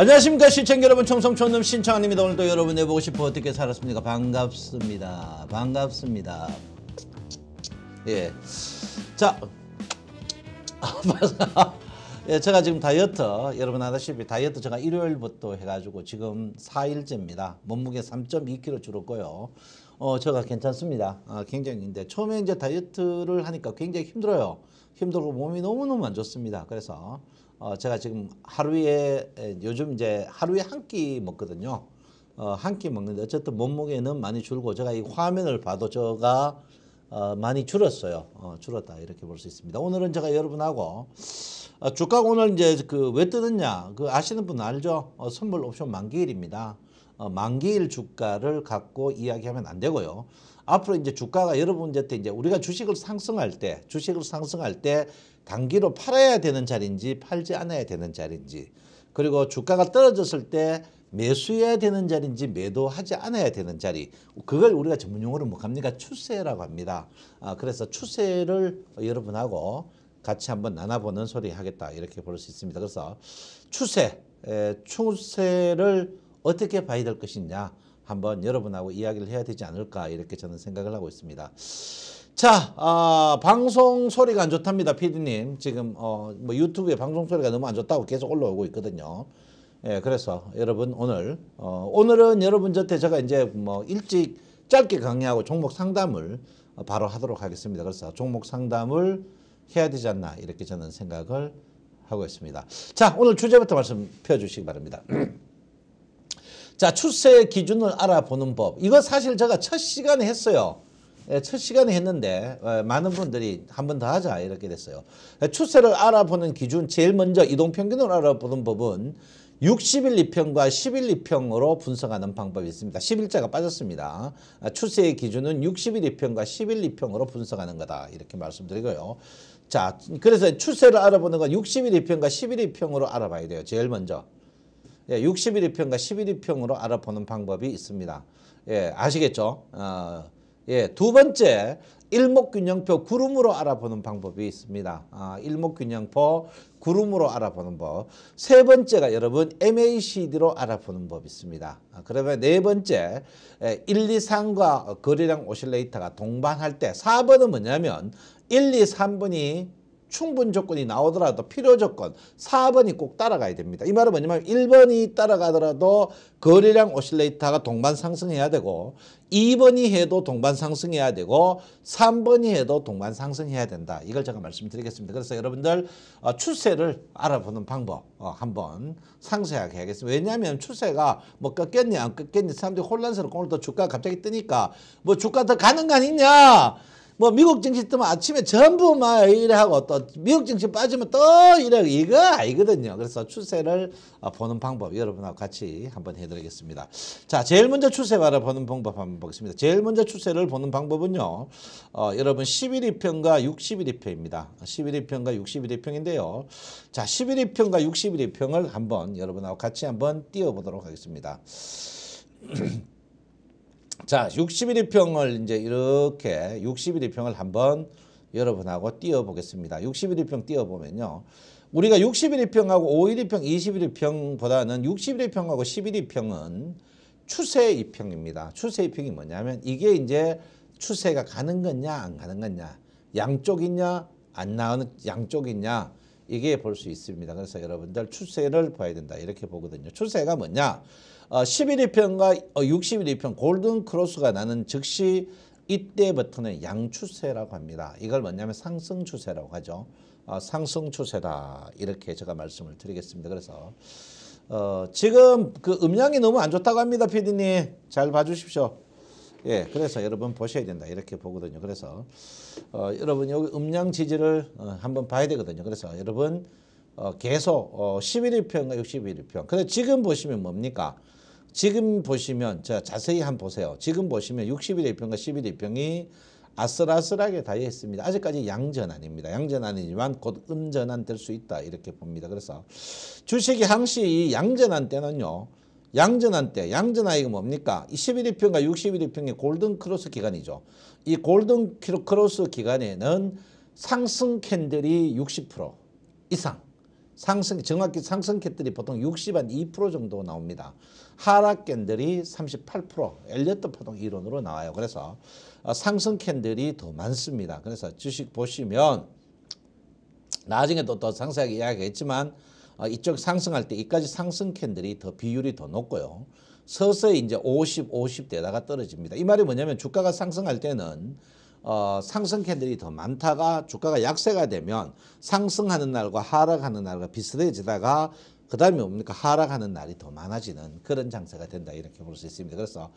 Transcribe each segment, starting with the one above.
안녕하십니까 시청자 여러분 청성촌놈 신청합니다. 오늘도 여러분 내보고 싶어 어떻게 살았습니까? 반갑습니다. 반갑습니다. 예자. 예, 제가 지금 다이어트 여러분 아다시피 다이어트 제가 일요일부터 해가지고 지금 4일째입니다. 몸무게 3.2kg 줄었고요. 어 제가 괜찮습니다. 아, 굉장히 근데 처음에 이제 다이어트를 하니까 굉장히 힘들어요. 힘들고 몸이 너무너무 안 좋습니다. 그래서 어, 제가 지금 하루에 에, 요즘 이제 하루에 한 끼 먹거든요. 어, 한 끼 먹는데 어쨌든 몸무게는 많이 줄고 제가 이 화면을 봐도 제가 어, 많이 줄었어요. 어, 줄었다 이렇게 볼 수 있습니다. 오늘은 제가 여러분하고 어, 주가가 오늘 이제 그 왜 뜨느냐 그 아시는 분 알죠? 어, 선물 옵션 만기일입니다. 어, 만기일 주가를 갖고 이야기하면 안 되고요. 앞으로 이제 주가가 여러분한테 이제 우리가 주식을 상승할 때 주식을 상승할 때 단기로 팔아야 되는 자리인지 팔지 않아야 되는 자리인지 그리고 주가가 떨어졌을 때 매수해야 되는 자리인지 매도하지 않아야 되는 자리 그걸 우리가 전문용어로 뭐 합니까 추세라고 합니다. 아, 그래서 추세를 여러분하고 같이 한번 나눠보는 소리 하겠다 이렇게 볼 수 있습니다. 그래서 추세 에, 추세를 어떻게 봐야 될 것이냐 한번 여러분하고 이야기를 해야 되지 않을까 이렇게 저는 생각을 하고 있습니다. 자, 아, 방송 소리가 안 좋답니다, 피디님. 지금 어, 뭐 유튜브에 방송 소리가 너무 안 좋다고 계속 올라오고 있거든요. 예, 그래서 여러분 오늘 어, 오늘은 여러분 저한테 제가 이제 뭐 일찍 짧게 강의하고 종목 상담을 바로 하도록 하겠습니다. 그래서 종목 상담을 해야 되지 않나 이렇게 저는 생각을 하고 있습니다. 자, 오늘 주제부터 말씀 펴주시기 바랍니다. 자, 추세 기준을 알아보는 법. 이거 사실 제가 첫 시간에 했어요. 예, 첫 시간에 했는데 어, 많은 분들이 한 번 더 하자 이렇게 됐어요. 예, 추세를 알아보는 기준 제일 먼저 이동평균을 알아보는 법은 60일 2평과 10일 2평으로 분석하는 방법이 있습니다. 10일자가 빠졌습니다. 아, 추세의 기준은 60일 2평과 10일 2평으로 분석하는 거다 이렇게 말씀드리고요. 자, 그래서 추세를 알아보는 건 60일 2평과 10일 2평으로 알아봐야 돼요. 제일 먼저. 예, 60일 2평과 10일 2평으로 알아보는 방법이 있습니다. 예, 아시겠죠? 어, 예, 두 번째 일목균형표 구름으로 알아보는 방법이 있습니다. 아, 일목균형표 구름으로 알아보는 법. 세 번째가 여러분 MACD로 알아보는 법이 있습니다. 아, 그러면 네 번째 1, 2, 3과 거래량 오실레이터가 동반할 때 4번은 뭐냐면 1, 2, 3번이 충분 조건이 나오더라도 필요 조건 4번이 꼭 따라가야 됩니다. 이 말은 뭐냐면 1번이 따라가더라도 거래량 오실레이터가 동반 상승해야 되고 2번이 해도 동반 상승해야 되고 3번이 해도 동반 상승해야 된다. 이걸 제가 말씀드리겠습니다. 그래서 여러분들 어, 추세를 알아보는 방법 어, 한번 상세하게 하겠습니다. 왜냐하면 추세가 뭐 꺾였냐 안 꺾였냐 사람들이 혼란스럽고 오늘도 주가 갑자기 뜨니까 뭐 주가 더 가는 거 아니냐 뭐 미국 증시 뜨면 아침에 전부 막 이래 하고 또 미국 증시 빠지면 또 이래 이거 아니거든요. 그래서 추세를 어, 보는 방법 여러분하고 같이 한번 해드리겠습니다. 자, 제일 먼저 추세 바라보는 방법 한번 보겠습니다. 제일 먼저 추세를 보는 방법은요. 어, 여러분 11일 편과 60일 편입니다. 11일 편과 60일 편인데요. 자, 11일 편과 60일 편을 한번 여러분하고 같이 한번 띄워보도록 하겠습니다. 자, 61일평을 이제 이렇게 61일평을 한번 여러분하고 띄워보겠습니다. 61일평 띄워보면요. 우리가 61일평하고 5일일평, 21일평보다는 61일평하고 11일평은 추세 이평입니다. 추세 이평이 뭐냐면 이게 이제 추세가 가는 거냐 안 가는 거냐 양쪽이냐 안 나오는 양쪽이냐 이게 볼 수 있습니다. 그래서 여러분들 추세를 봐야 된다 이렇게 보거든요. 추세가 뭐냐 어, 11일평과 60일평 골든 크로스가 나는 즉시 이때부터는 양추세라고 합니다. 이걸 뭐냐면 상승 추세라고 하죠. 어, 상승 추세다 이렇게 제가 말씀을 드리겠습니다. 그래서 어, 지금 그 음량이 너무 안 좋다고 합니다, 피디님. 잘 봐주십시오. 예, 그래서 여러분 보셔야 된다 이렇게 보거든요. 그래서 어, 여러분 여기 음량 지지를 어, 한번 봐야 되거든요. 그래서 여러분 어, 계속 어, 11일평과 61일평. 근데 지금 보시면 뭡니까? 지금 보시면 자 자세히 한번 보세요. 지금 보시면 61일평과 11일평이 아슬아슬하게 닿여 있습니다. 아직까지 양전환입니다. 양전환이지만 곧 음전환 될 수 있다 이렇게 봅니다. 그래서 주식이 항시 이 양전환 때는요. 양전환 때, 양전환이 뭡니까? 21일평과 61일평의 골든 크로스 기간이죠. 이 골든 크로스 기간에는 상승 캔들이 60% 이상 상승 정확히 상승 캔들이 보통 60한 2% 정도 나옵니다. 하락캔들이 38% 엘리어트 파동 이론으로 나와요. 그래서 어, 상승캔들이 더 많습니다. 그래서 주식 보시면 나중에 또, 더 상세하게 이야기했지만 어, 이쪽 상승할 때 이까지 상승 캔들이 더 비율이 더 높고요. 서서히 이제 50, 50대다가 떨어집니다. 이 말이 뭐냐면 주가가 상승할 때는 어, 상승 캔들이 더 많다가 주가가 약세가 되면 상승하는 날과 하락하는 날과 비슷해지다가 그 다음에 뭡니까 하락하는 날이 더 많아지는 그런 장세가 된다 이렇게 볼 수 있습니다. 그래서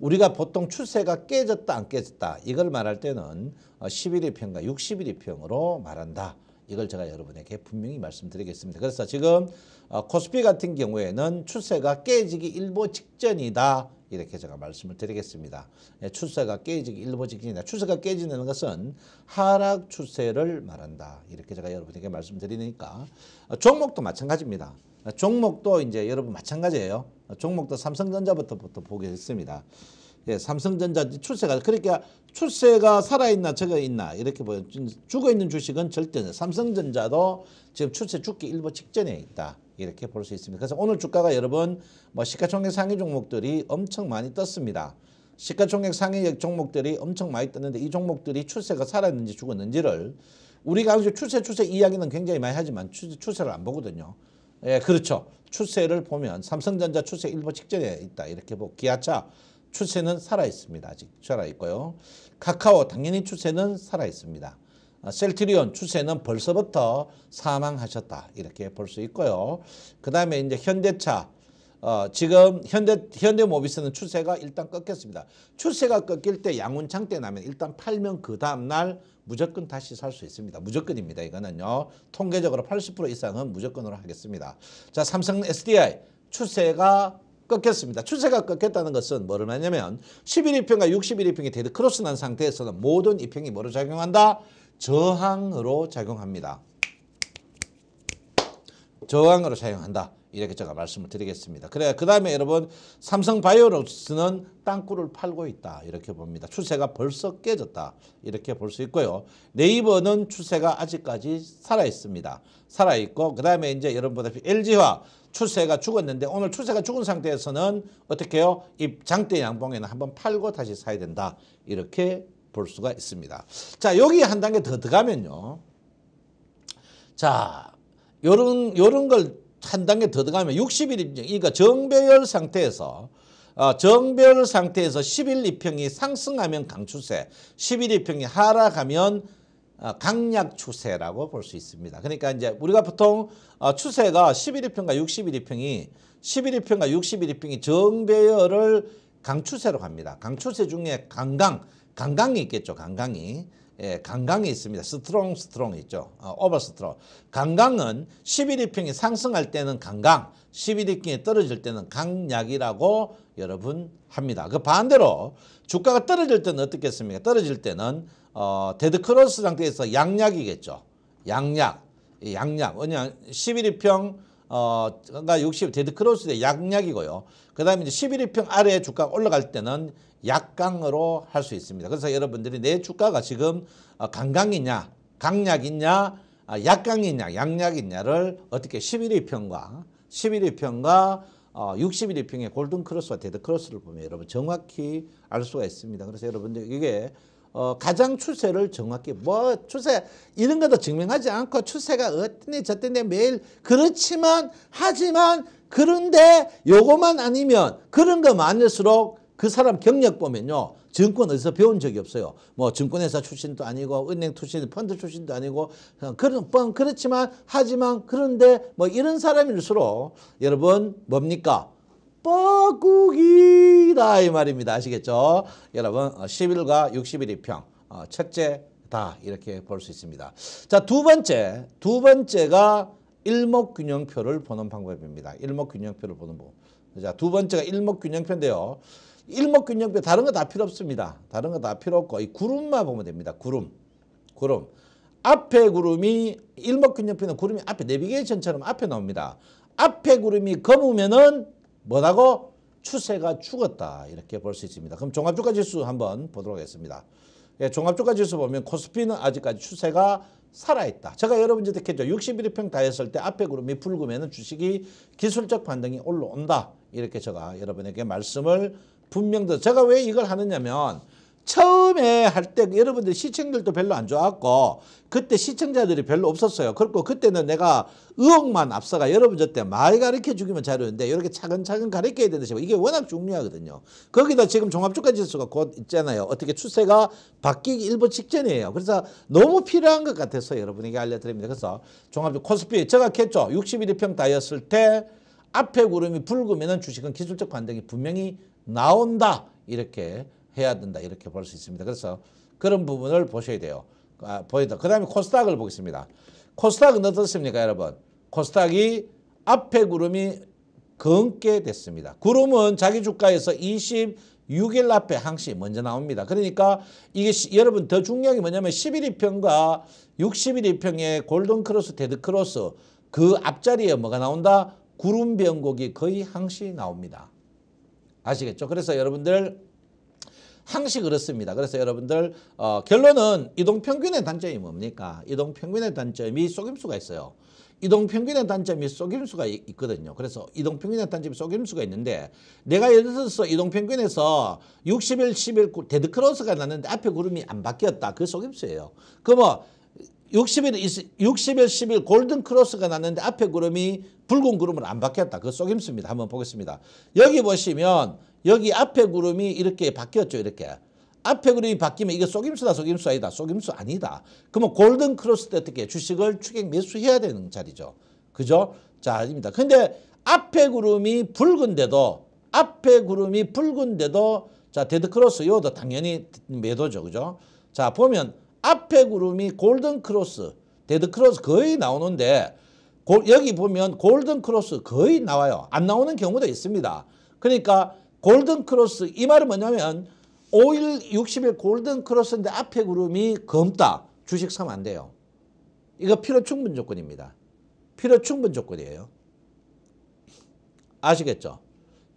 우리가 보통 추세가 깨졌다 안 깨졌다 이걸 말할 때는 11일 평과 60일 평으로 말한다. 이걸 제가 여러분에게 분명히 말씀드리겠습니다. 그래서 지금 어, 코스피 같은 경우에는 추세가 깨지기 일보 직전이다. 이렇게 제가 말씀을 드리겠습니다. 예, 추세가 깨지기 일보 직전이다. 추세가 깨지는 것은 하락 추세를 말한다. 이렇게 제가 여러분에게 말씀드리니까 어, 종목도 마찬가지입니다. 어, 종목도 이제 여러분 마찬가지예요. 종목도 삼성전자부터부터 보겠습니다. 예, 삼성전자 추세가 그러니까 추세가 살아있나 저거 있나 이렇게 보여 죽어 있는 주식은 절대 삼성전자도 지금 추세 죽기 일보 직전에 있다 이렇게 볼 수 있습니다. 그래서 오늘 주가가 여러분 뭐 시가총액 상위 종목들이 엄청 많이 떴습니다. 시가총액 상위 종목들이 엄청 많이 떴는데 이 종목들이 추세가 살았는지 죽었는지를 우리가 항상 추세 추세 이야기는 굉장히 많이 하지만 추세, 추세를 안 보거든요. 예, 그렇죠. 추세를 보면 삼성전자 추세 일보 직전에 있다 이렇게 보고 기아차 추세는 살아 있습니다. 아직 살아 있고요. 카카오 당연히 추세는 살아 있습니다. 아, 셀트리온 추세는 벌써부터 사망하셨다 이렇게 볼 수 있고요. 그 다음에 이제 현대차 어, 지금 현대 현대모비스는 추세가 일단 꺾였습니다. 추세가 꺾일 때 양운창 때 나면 일단 팔면 그 다음 날 무조건 다시 살 수 있습니다. 무조건입니다. 이거는요. 통계적으로 80% 이상은 무조건으로 하겠습니다. 자, 삼성 SDI 추세가 꺾였습니다. 추세가 꺾였다는 것은 뭐를 말하냐면 11일평과 61일평이 데드 크로스 난 상태에서는 모든 이평이 뭐로 작용한다? 저항으로 작용합니다. 저항으로 작용한다. 이렇게 제가 말씀을 드리겠습니다. 그래 그 다음에 여러분 삼성바이오로스는 땅굴을 팔고 있다 이렇게 봅니다. 추세가 벌써 깨졌다 이렇게 볼 수 있고요. 네이버는 추세가 아직까지 살아 있습니다. 살아 있고 그 다음에 이제 여러분 보다시피 LG화 추세가 죽었는데 오늘 추세가 죽은 상태에서는 어떻게 해요? 이 장대 양봉에는 한번 팔고 다시 사야 된다. 이렇게 볼 수가 있습니다. 자, 여기 한 단계 더 들어가면요. 자, 요런, 요런 걸 한 단계 더 들어가면 60일, 그러니까 정배열 상태에서 어, 정배열 상태에서 10일 이평이 상승하면 강추세, 11 이평이 하락하면 어, 강약 추세라고 볼 수 있습니다. 그러니까 이제 우리가 보통 어, 추세가 11일평과 61일평이 11일평과 61일평이 정배열을 강추세로 갑니다. 강추세 중에 강강, 강강이 있겠죠. 강강이. 예, 강강이 있습니다. strong, strong 있죠. 어, over strong. 강강은 11일평이 상승할 때는 강강, 11일평이 떨어질 때는 강약이라고 여러분 합니다. 그 반대로 주가가 떨어질 때는 어떻겠습니까? 떨어질 때는 어, 데드크로스 상태에서 약약이겠죠. 약약. 약약. 왜냐 11일평 어, 그러니까 60 데드크로스의 약약이고요. 그 다음에 이제 11일평 아래에 주가가 올라갈 때는 약강으로 할 수 있습니다. 그래서 여러분들이 내 주가가 지금 어, 강강이냐, 강약이냐, 아, 약강이냐, 약약이냐를 어떻게 11일평과 11일평과 어, 61일평의 골든크로스와 데드크로스를 보면 여러분 정확히 알 수가 있습니다. 그래서 여러분들 이게 어, 가장 추세를 정확히 뭐 추세 이런 것도 증명하지 않고 추세가 어떠니 저떠니 매일 그렇지만 하지만 그런데 요것만 아니면 그런 거 많을수록 그 사람 경력 보면요. 증권 어디서 배운 적이 없어요. 뭐 증권회사 출신도 아니고 은행 출신, 펀드 출신도 아니고 그런 뻔 그렇지만 하지만 그런데 뭐 이런 사람일수록 여러분 뭡니까? 뻐꾸기다 이 말입니다. 아시겠죠? 여러분 10일과 어, 60일이 평 어, 첫째 다 이렇게 볼 수 있습니다. 자 두 번째 두 번째가 일목균형표를 보는 방법입니다. 일목균형표를 보는 법. 자 두 번째가 일목균형표인데요. 일목균형표 다른 거 다 필요 없습니다. 다른 거 다 필요 없고 이 구름만 보면 됩니다. 구름 구름 앞에 구름이 일목균형표는 구름이 앞에 내비게이션처럼 앞에 나옵니다. 앞에 구름이 검으면은 뭐라고? 추세가 죽었다. 이렇게 볼 수 있습니다. 그럼 종합주가 지수 한번 보도록 하겠습니다. 예, 종합주가 지수 보면 코스피는 아직까지 추세가 살아있다. 제가 여러분들한테 했죠. 61평 다 했을 때 앞에 구름이 붉으면 주식이 기술적 반등이 올라온다. 이렇게 제가 여러분에게 말씀을 분명 드 제가 왜 이걸 하느냐면 처음에 할 때 여러분들 시청률도 별로 안 좋았고 그때 시청자들이 별로 없었어요. 그리고 그때는 내가 의혹만 앞서가 여러분 저때 많이 가르쳐 주기만 잘했는데 이렇게 차근차근 가르쳐야 되는 시고 이게 워낙 중요하거든요. 거기다 지금 종합주가 지수가 곧 있잖아요. 어떻게 추세가 바뀌기 일부 직전이에요. 그래서 너무 필요한 것 같아서 여러분에게 알려드립니다. 그래서 종합주 코스피 제가 했죠. 61평 다였을 때 앞에 구름이 붉으면 주식은 기술적 반등이 분명히 나온다. 이렇게 해야 된다 이렇게 볼 수 있습니다. 그래서 그런 부분을 보셔야 돼요. 아, 보이다. 그 다음에 코스닥을 보겠습니다. 코스닥은 어떻습니까 여러분? 코스닥이 앞에 구름이 검게 됐습니다. 구름은 자기 주가에서 26일 앞에 항시 먼저 나옵니다. 그러니까 이게 시, 여러분 더 중요한 게 뭐냐면 11일 평과 61일평의 골든 크로스, 데드 크로스 그 앞자리에 뭐가 나온다? 구름 변곡이 거의 항시 나옵니다. 아시겠죠? 그래서 여러분들 항시 그렇습니다. 그래서 여러분들 어, 결론은 이동평균의 단점이 뭡니까? 이동평균의 단점이 속임수가 있어요. 이동평균의 단점이 속임수가 있거든요. 그래서 이동평균의 단점이 속임수가 있는데 내가 예를 들어서 이동평균에서 60일, 10일 데드크로스가 났는데 앞에 구름이 안 바뀌었다. 그 속임수예요. 그뭐 60일, 60일, 10일 골든 크로스가 났는데 앞에 구름이 붉은 구름을 안 바뀌었다. 그 속임수입니다. 한번 보겠습니다. 여기 보시면 여기 앞에 구름이 이렇게 바뀌었죠. 이렇게. 앞에 구름이 바뀌면 이게 속임수다 속임수 아니다. 속임수 아니다. 그러면 골든 크로스 때 어떻게 주식을 추격 매수해야 되는 자리죠. 그죠? 자, 아닙니다. 근데 앞에 구름이 붉은데도 앞에 구름이 붉은데도 자, 데드 크로스 요도 당연히 매도죠. 그죠? 자, 보면 앞에 구름이 골든 크로스, 데드 크로스 거의 나오는데 고, 여기 보면 골든 크로스 거의 나와요. 안 나오는 경우도 있습니다. 그러니까 골든 크로스 이 말은 뭐냐면 5일 60일 골든 크로스인데 앞에 구름이 검다. 주식 사면 안 돼요. 이거 필요 충분 조건입니다. 필요 충분 조건이에요. 아시겠죠?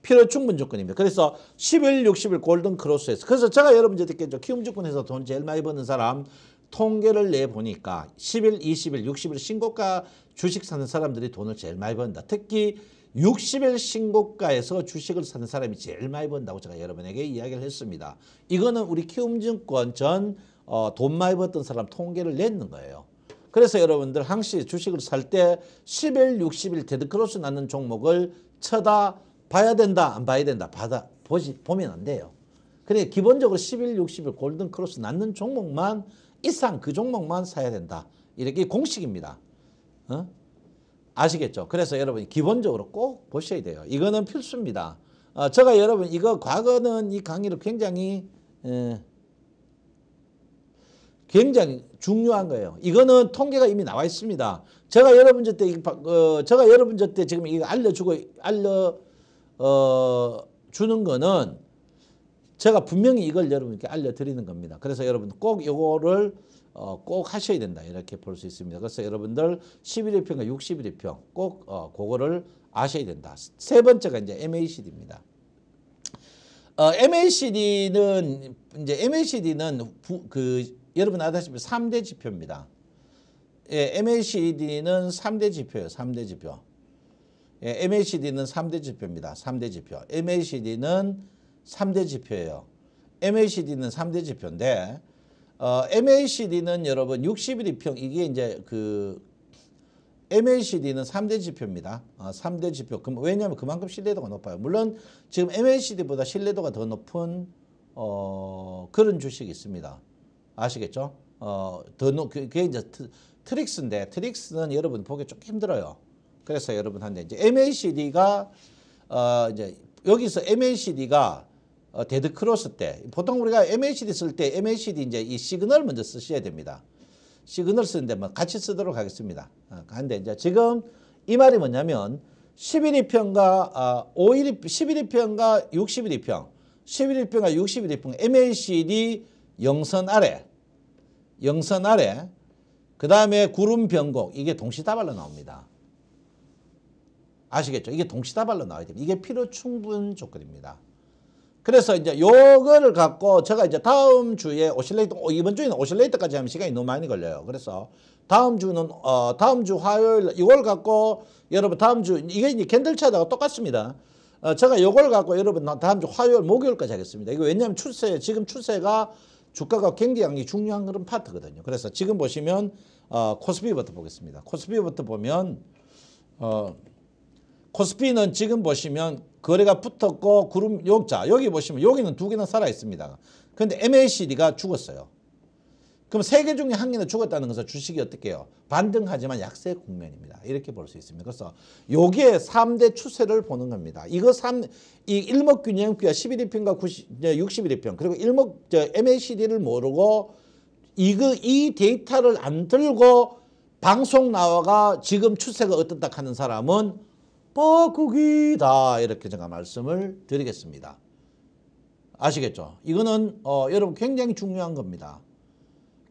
필요 충분 조건입니다. 그래서 10일, 60일 골든 크로스에서 그래서 제가 여러분들께 키움 증권에서 돈 제일 많이 버는 사람 통계를 내보니까 10일, 20일, 60일 신고가 주식 사는 사람들이 돈을 제일 많이 번다. 특히 60일 신고가에서 주식을 사는 사람이 제일 많이 번다고 제가 여러분에게 이야기를 했습니다. 이거는 우리 키움증권 전돈 어, 많이 벌던 사람 통계를 냈는 거예요. 그래서 여러분들 항시 주식을 살 때 10일, 60일 데드크로스 나는 종목을 쳐다 봐야 된다, 안 봐야 된다, 받아 보시 보면 안 돼요. 그래 기본적으로 10일, 60일 골든 크로스 낳는 종목만 이상 그 종목만 사야 된다. 이렇게 공식입니다. 어? 아시겠죠? 그래서 여러분 기본적으로 꼭 보셔야 돼요. 이거는 필수입니다. 어, 제가 여러분 이거 과거는 이 강의를 굉장히 에, 굉장히 중요한 거예요. 이거는 통계가 이미 나와 있습니다. 제가 여러분 저때 어, 제가 여러분 저때 지금 이거 알려주고 알려 어, 주는 거는 제가 분명히 이걸 여러분께 알려드리는 겁니다. 그래서 여러분 꼭 이거를 어, 꼭 하셔야 된다 이렇게 볼 수 있습니다. 그래서 여러분들 11일 평과 61일 평 꼭 어, 그거를 아셔야 된다. 세 번째가 이제 MACD입니다. 어, MACD는 이제 MACD는 부, 그 여러분 아다시피 3대 지표입니다. 예, MACD는 3대 지표예요. 3대 지표. 예, MACD는 3대 지표입니다. 3대 지표. MACD는 3대 지표예요. MACD는 3대 지표인데 어, MACD는 여러분 60일 이평 이게 이제 그 MACD는 3대 지표입니다. 어, 3대 지표. 그럼 왜냐하면 그만큼 신뢰도가 높아요. 물론 지금 MACD보다 신뢰도가 더 높은 어, 그런 주식이 있습니다. 아시겠죠? 어, 더 높, 그게 이제 TRIX인데 TRIX는 여러분 보기 좀 힘들어요. 그래서 여러분한테 이제 MACD가 어, 이제 여기서 MACD가 어, 데드 크로스 때 보통 우리가 MACD 쓸 때 MACD 이제 이 시그널 먼저 쓰셔야 됩니다. 시그널 쓰는데 뭐 같이 쓰도록 하겠습니다. 어, 근데 이제 지금 이 말이 뭐냐면 11일평과 어, 5일 11일평과 60일평 11일평과 60일평 MACD 영선 아래 영선 아래 그 다음에 구름 변곡 이게 동시다발로 나옵니다. 아시겠죠? 이게 동시다발로 나와야 됩니다. 이게 필요 충분 조건입니다. 그래서 이제 요거를 갖고 제가 이제 다음 주에 오실레이터, 어, 이번 주에는 오실레이터까지 하면 시간이 너무 많이 걸려요. 그래서 다음 주는 어 다음 주 화요일 이걸 갖고 여러분 다음 주 이게 이제 캔들 차트가 똑같습니다. 어 제가 이걸 갖고 여러분 다음 주 화요일 목요일까지 하겠습니다. 이거 왜냐하면 추세 지금 추세가 주가가 굉장히 중요한 그런 파트거든요. 그래서 지금 보시면 어 코스피부터 보겠습니다. 코스피부터 보면 어 코스피는 지금 보시면 거래가 붙었고 구름 욕자 여기 보시면 여기는 두 개는 살아 있습니다. 그런데 MACD가 죽었어요. 그럼 세 개 중에 한 개는 죽었다는 것은 주식이 어떻게 해요? 반등하지만 약세 국면입니다. 이렇게 볼 수 있습니다. 그래서 요게 3대 추세를 보는 겁니다. 이거 3, 이 일목균형비가 11일평과 90, 61일평 그리고 일목, 저 MACD를 모르고 이거, 이 데이터를 안 들고 방송 나와가 지금 추세가 어떻다 하는 사람은 뻐꾸기다 이렇게 제가 말씀을 드리겠습니다. 아시겠죠? 이거는 어, 여러분 굉장히 중요한 겁니다.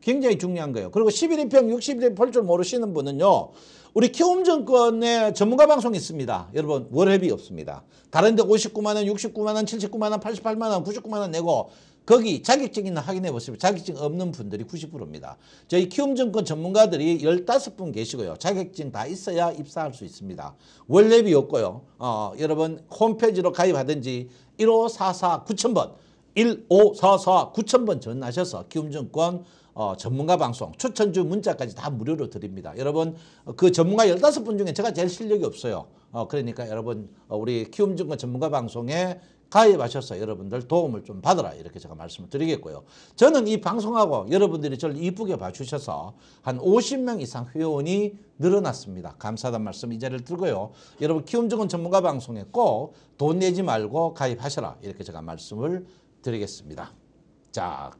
굉장히 중요한 거예요. 그리고 11인평, 60일 볼줄 모르시는 분은요. 우리 키움 증권의 전문가 방송이 있습니다. 여러분 월회비 없습니다. 다른 데 59만 원, 69만 원, 79만 원, 88만 원, 99만 원 내고 거기 자격증 있나 확인해 보시면 자격증 없는 분들이 90%입니다. 저희 키움증권 전문가들이 15분 계시고요. 자격증 다 있어야 입사할 수 있습니다. 월례비 없고요. 어, 여러분 홈페이지로 가입하든지 1544 9000번 1544 9000번 전화하셔서 키움증권 어, 전문가 방송 추천주 문자까지 다 무료로 드립니다. 여러분 그 전문가 15분 중에 제가 제일 실력이 없어요. 어, 그러니까 여러분 어, 우리 키움증권 전문가 방송에 가입하셔서 여러분들 도움을 좀 받으라 이렇게 제가 말씀을 드리겠고요. 저는 이 방송하고 여러분들이 저를 이쁘게 봐주셔서 한 50명 이상 회원이 늘어났습니다. 감사하다는 말씀 이 자리를 들고요. 여러분 키움증권 전문가 방송에 꼭 돈 내지 말고 가입하셔라 이렇게 제가 말씀을 드리겠습니다. 자,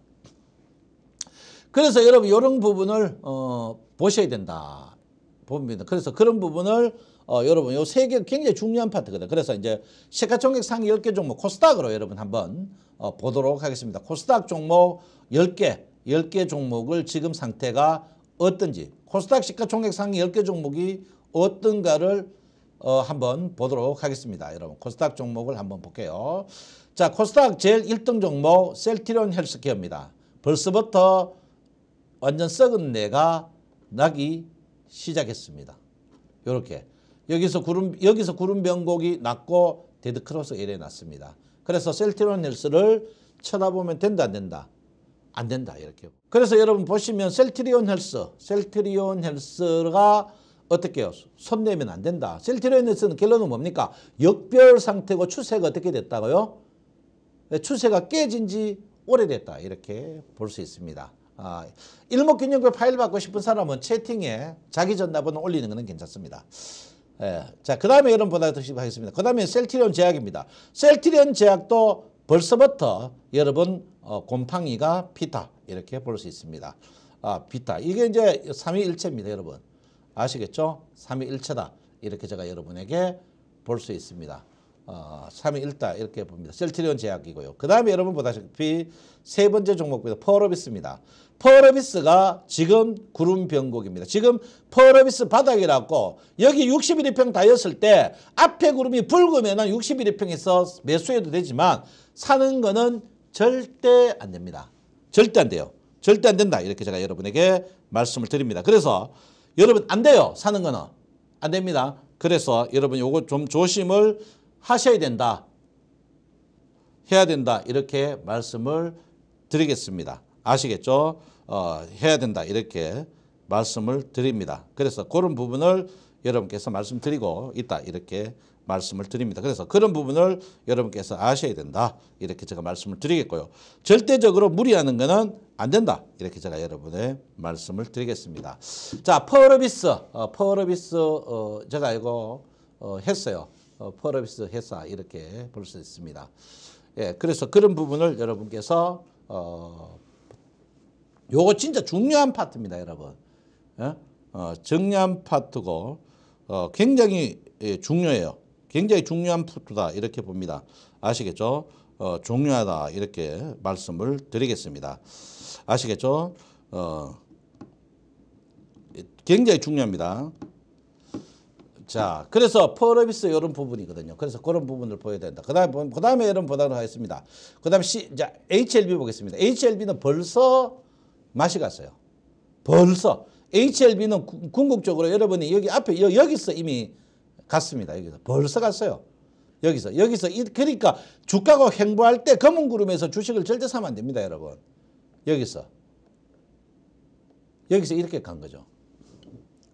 그래서 여러분 이런 부분을 어, 보셔야 된다 봅니다. 그래서 그런 부분을 어, 여러분 요 세 개 굉장히 중요한 파트거든. 그래서 이제 시가총액 상위 10개 종목 코스닥으로 여러분 한번 어, 보도록 하겠습니다. 코스닥 종목 10개, 10개 종목을 지금 상태가 어떤지 코스닥 시가총액 상위 10개 종목이 어떤가를 어, 한번 보도록 하겠습니다. 여러분 코스닥 종목을 한번 볼게요. 자 코스닥 제일 1등 종목 셀트리온 헬스케어입니다. 벌써부터 완전 썩은 내가 나기 시작했습니다. 이렇게 여기서 구름 여기서 구름 변곡이 났고 데드 크로스 이래 났습니다. 그래서 셀트리온 헬스를 쳐다보면 된다 안 된다 안 된다 이렇게. 그래서 여러분 보시면 셀트리온 헬스 셀트리온 헬스가 어떻게 해요? 손 내면 안 된다. 셀트리온 헬스는 결론은 뭡니까? 역별 상태고 추세가 어떻게 됐다고요? 추세가 깨진 지 오래됐다 이렇게 볼 수 있습니다. 아, 일목균형표 파일 받고 싶은 사람은 채팅에 자기 전화번호 올리는 것은 괜찮습니다. 예. 자, 그 다음에 여러분 보도록 하겠습니다. 그 다음에 셀티리온 제약입니다. 셀티리온 제약도 벌써부터 여러분 어, 곰팡이가 피타 이렇게 볼 수 있습니다. 아, 피타. 이게 이제 삼위일체입니다, 여러분. 아시겠죠? 삼위일체다. 이렇게 제가 여러분에게 볼 수 있습니다. 어, 3위 일다 이렇게 봅니다. 셀트리온 제약이고요. 그 다음에 여러분 보다시피 세 번째 종목입니다. 퍼러비스입니다. 퍼러비스가 지금 구름 변곡입니다. 지금 퍼러비스 바닥이라고 여기 61일평 다였을 때 앞에 구름이 붉으면 61일평에서 매수해도 되지만 사는 거는 절대 안 됩니다. 절대 안 돼요. 절대 안 된다. 이렇게 제가 여러분에게 말씀을 드립니다. 그래서 여러분 안 돼요. 사는 거는 안 됩니다. 그래서 여러분 요거 좀 조심을 하셔야 된다. 해야 된다. 이렇게 말씀을 드리겠습니다. 아시겠죠? 어, 해야 된다. 이렇게 말씀을 드립니다. 그래서 그런 부분을 여러분께서 말씀드리고 있다. 이렇게 말씀을 드립니다. 그래서 그런 부분을 여러분께서 아셔야 된다. 이렇게 제가 말씀을 드리겠고요. 절대적으로 무리하는 것은 안 된다. 이렇게 제가 여러분의 말씀을 드리겠습니다. 자, 퍼러비스, 어, 퍼러비스 어, 제가 이거 어, 했어요. 어, 퍼러비스 회사 이렇게 볼 수 있습니다. 예, 그래서 그런 부분을 여러분께서 어, 요거 진짜 중요한 파트입니다, 여러분. 예? 어, 정리한 파트고 어, 굉장히 예, 중요해요. 굉장히 중요한 파트다 이렇게 봅니다. 아시겠죠? 어, 중요하다 이렇게 말씀을 드리겠습니다. 아시겠죠? 어, 굉장히 중요합니다. 자, 그래서 퍼러비스 이런 부분이거든요. 그래서 그런 부분을 보여야 된다. 그 다음에, 그 다음에 여러분 보도록 하겠습니다. 그 다음에 C, 자, HLB 보겠습니다. HLB는 벌써 맛이 갔어요. 벌써. HLB는 구- 궁극적으로 여러분이 여기 앞에 여, 여기서 이미 갔습니다. 여기서 벌써 갔어요. 여기서 여기서 이, 그러니까 주가가 횡보할 때 검은 구름에서 주식을 절대 사면 안 됩니다, 여러분. 여기서 여기서 이렇게 간 거죠.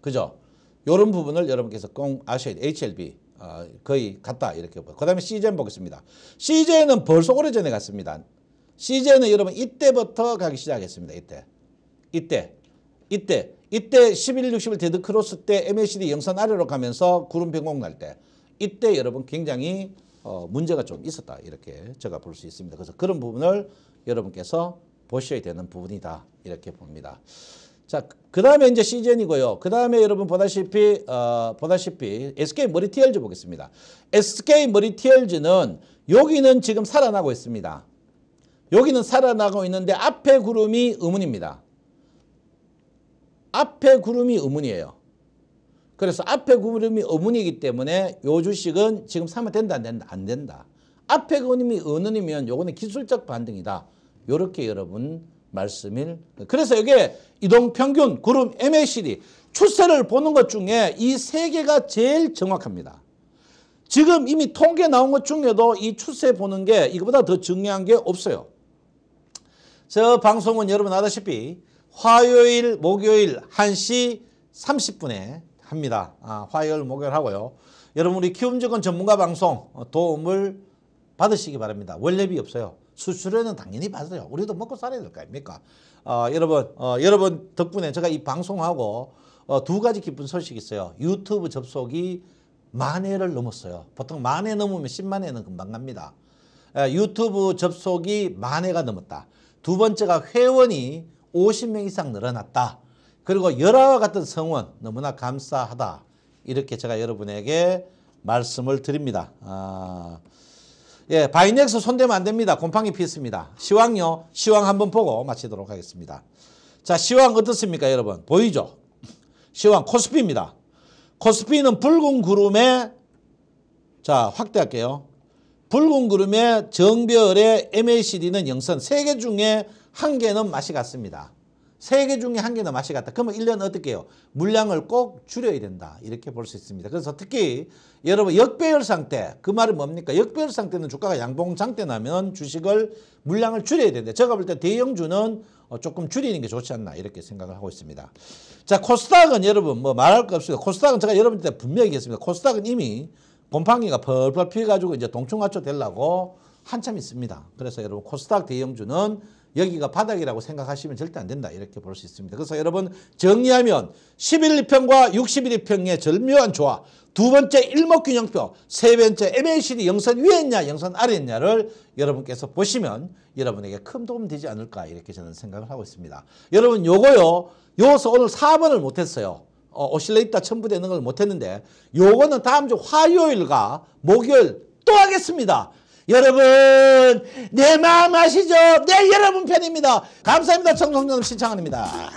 그죠? 이런 부분을 여러분께서 꼭 아셔야 돼요. HLB 어, 거의 갔다 이렇게 보고. 그 다음에 CJN 보겠습니다. CJ는 벌써 오래전에 갔습니다. CJ는 여러분 이때부터 가기 시작했습니다. 이때. 이때. 이때. 이때 11, 60일 데드 크로스 때 MACD 영선 아래로 가면서 구름 변곡 날 때. 이때 여러분 굉장히 어, 문제가 좀 있었다. 이렇게 제가 볼 수 있습니다. 그래서 그런 부분을 여러분께서 보셔야 되는 부분이다. 이렇게 봅니다. 자, 그 다음에 이제 씨젠이고요. 그 다음에 여러분 보다시피, 어, 보다시피 SK 머리티얼즈 보겠습니다. SK 머리티얼즈는 여기는 지금 살아나고 있습니다. 여기는 살아나고 있는데 앞에 구름이 의문입니다. 앞에 구름이 의문이에요. 그래서 앞에 구름이 의문이기 때문에 요 주식은 지금 사면 된다 안 된다 안 된다. 앞에 구름이 의문이면 요거는 기술적 반등이다. 요렇게 여러분 말씀을 그래서 이게 이동 평균 구름 MACD 추세를 보는 것 중에 이 세 개가 제일 정확합니다. 지금 이미 통계 나온 것 중에도 이 추세 보는 게 이거보다 더 중요한 게 없어요. 저 방송은 여러분 아다시피 화요일, 목요일 1시 30분에 합니다. 아, 화요일, 목요일 하고요. 여러분 우리 키움증권 전문가 방송 어, 도움을 받으시기 바랍니다. 원래비 없어요. 수수료는 당연히 받아요. 우리도 먹고 살아야 될 거 아닙니까? 어, 여러분, 어, 여러분 덕분에 제가 이 방송하고 어, 두 가지 기쁜 소식이 있어요. 유튜브 접속이 만 회를 넘었어요. 보통 만 회 넘으면 10만 회는 금방 갑니다. 에, 유튜브 접속이 만 회가 넘었다. 두 번째가 회원이 50명 이상 늘어났다. 그리고 열화와 같은 성원 너무나 감사하다. 이렇게 제가 여러분에게 말씀을 드립니다. 아, 예, 바이넥스 손대면 안 됩니다. 곰팡이 피었습니다. 시황요, 시황 한번 보고 마치도록 하겠습니다. 자, 시황 어떻습니까, 여러분? 보이죠? 시황 코스피입니다. 코스피는 붉은 구름에 자, 확대할게요. 붉은 구름의 정별의 MACD는 영선 세 개 중에 한 개는 맛이 같습니다. 세 개 중에 한 개는 맛이 같다. 그러면 1년 어떻게 해요? 물량을 꼭 줄여야 된다. 이렇게 볼 수 있습니다. 그래서 특히 여러분 역배열상 때그 말이 뭡니까? 역배열상 때는 주가가 양봉장 때 나면 주식을 물량을 줄여야 된다. 제가 볼 때 대형주는 어, 조금 줄이는 게 좋지 않나 이렇게 생각을 하고 있습니다. 자 코스닥은 여러분 뭐 말할 거 없습니다. 코스닥은 제가 여러분한테 분명히 얘기했습니다. 코스닥은 이미 곰팡이가 펄펄 피해가지고 이제 동충하초 되려고 한참 있습니다. 그래서 여러분 코스닥 대형주는 여기가 바닥이라고 생각하시면 절대 안 된다 이렇게 볼 수 있습니다. 그래서 여러분 정리하면 11일평과 61일평의 절묘한 조화 두 번째 일목균형표 세 번째 MACD 영선 위에 있냐 영선 아래 있냐를 여러분께서 보시면 여러분에게 큰 도움 되지 않을까 이렇게 저는 생각을 하고 있습니다. 여러분 요거요 요서 오늘 4번을 못했어요. 어, 오실레이터 첨부되는 걸 못했는데 요거는 다음 주 화요일과 목요일 또 하겠습니다. 여러분 내 마음 아시죠? 네 여러분 편입니다. 감사합니다. 청송년 신창원입니다.